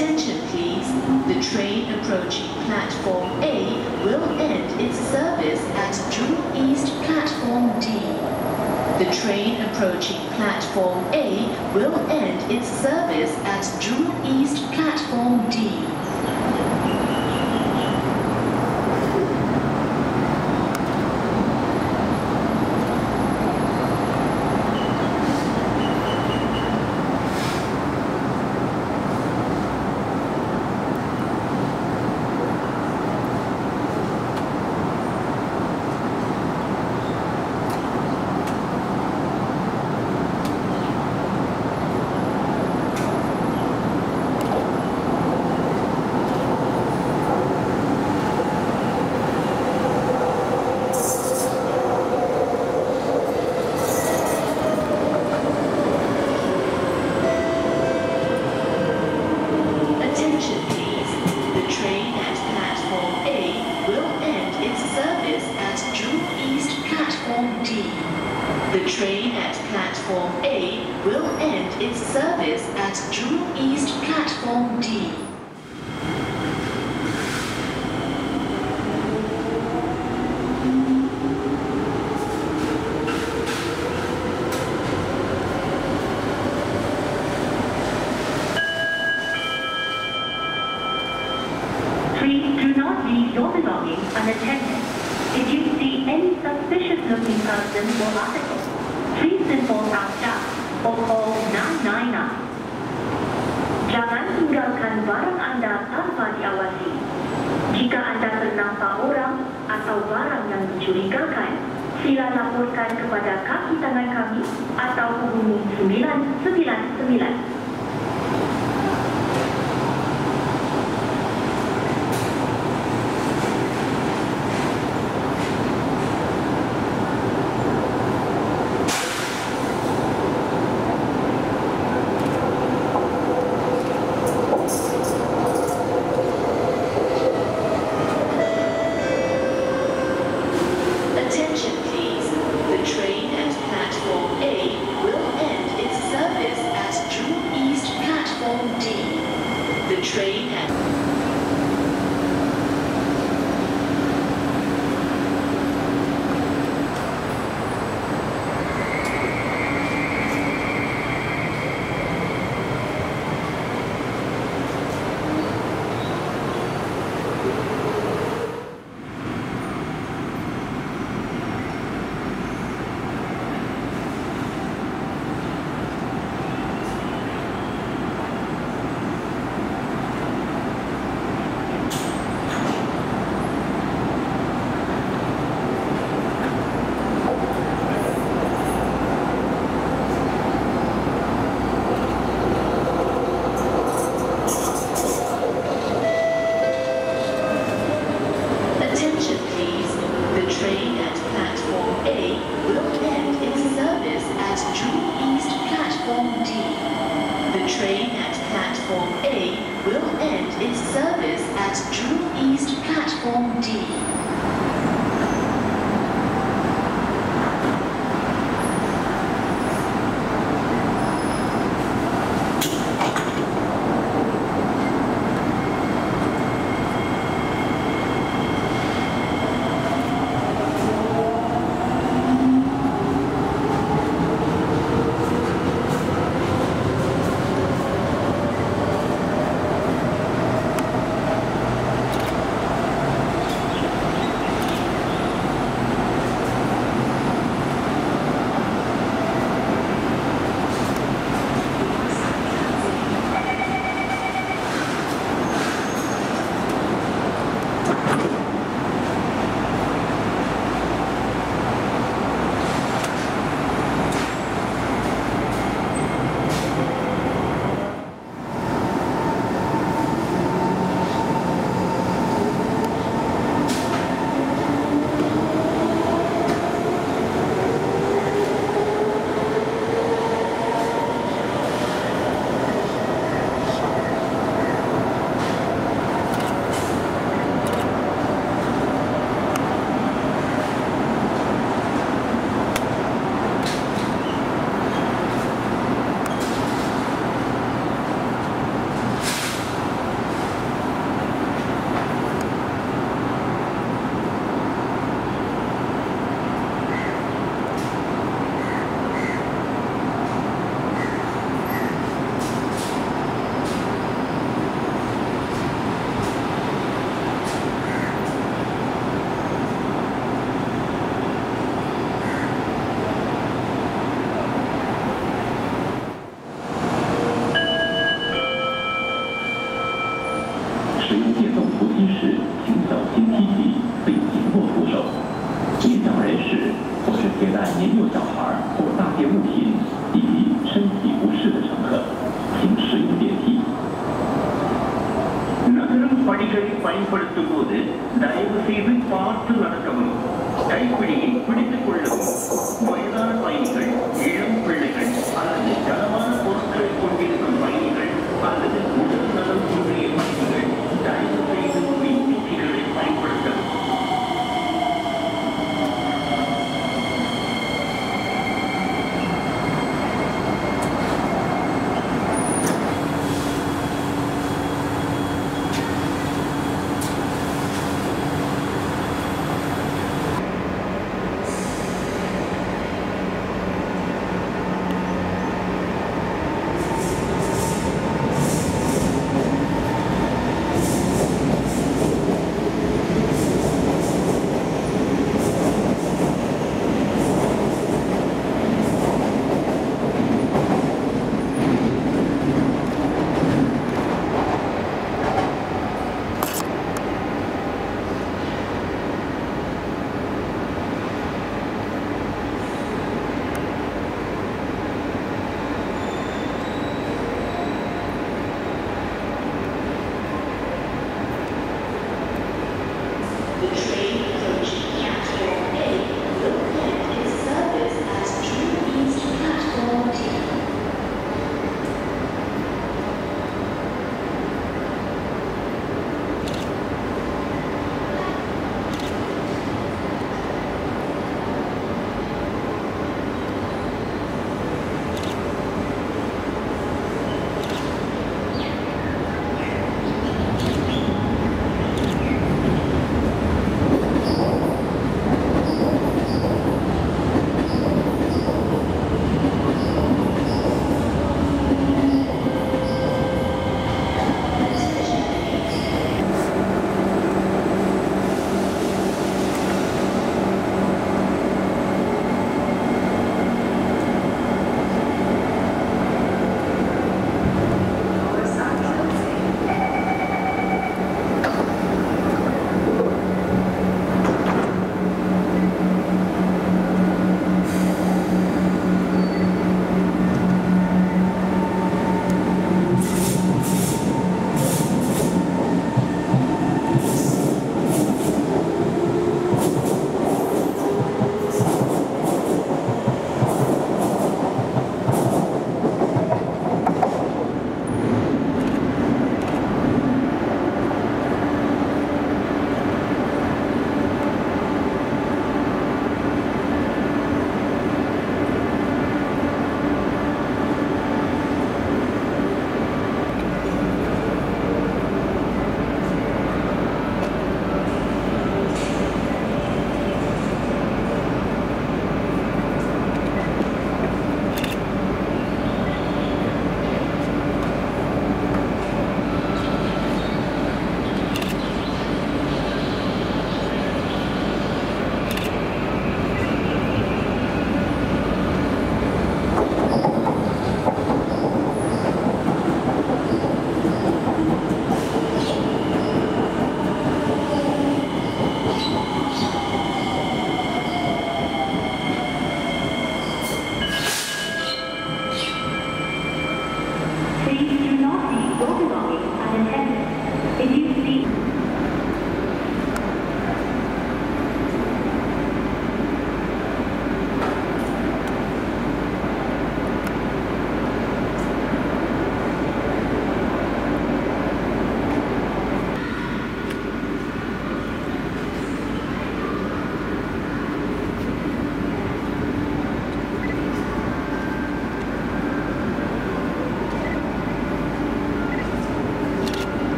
Attention please. The train approaching platform A will end its service at Jurong East platform D. The train approaching platform A will end its service at Jurong East platform D. Attention please. The train at platform A will end its service at Jurong East platform D. The train at platform A will end its service at Jurong East platform D. Please do not leave your belongings unattended. If you see any suspicious looking person or article, Anda tanpa diawasi. Jika Anda ternampak orang atau barang yang mencurigakan, sila laporkan kepada kaki tangan kami atau hubungi 999. The train கைப்பிடிகளை பயன்படுத்தும் போது தயவு செய்து பார்த்து நடக்கவும். கைப்பிடியை பிடித்துக் கொள்ளவும். வயதான பயணிகள்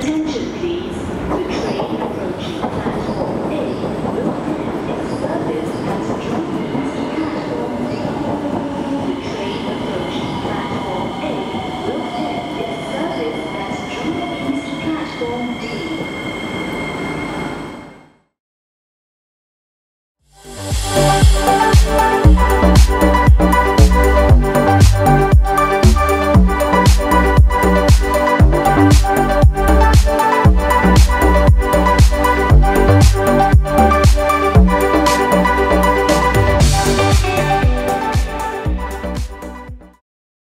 Attention please.